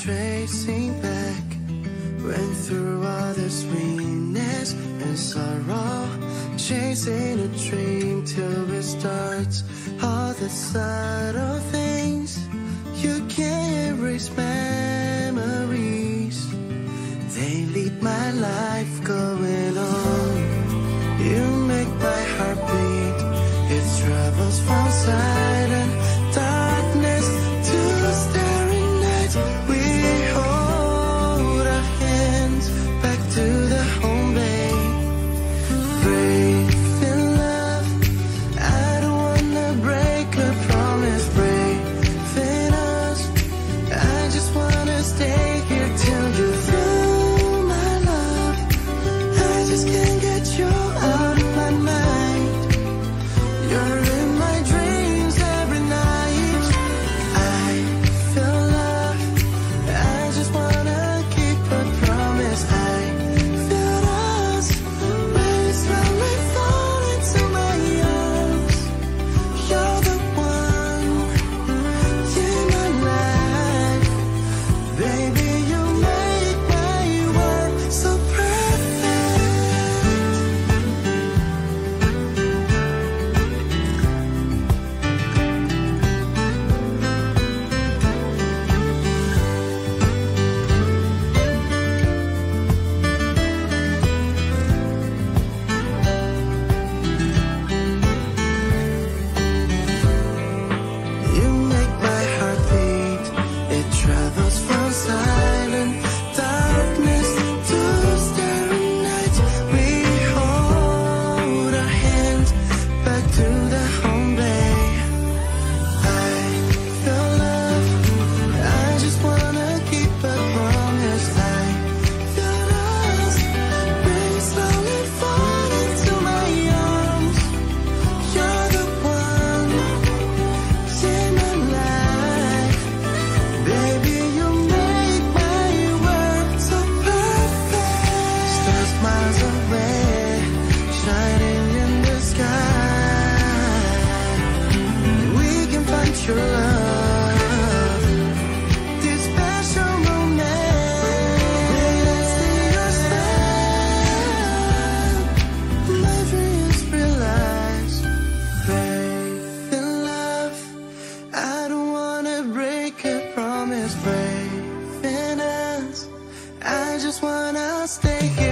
tracing back. Went through all the sweetness and sorrow Chasing a dream till it starts. All the subtle things You can't erase memories. They lead my life going on. You make my heart beat. It travels from side just kidding. brave in us. I just wanna stay here.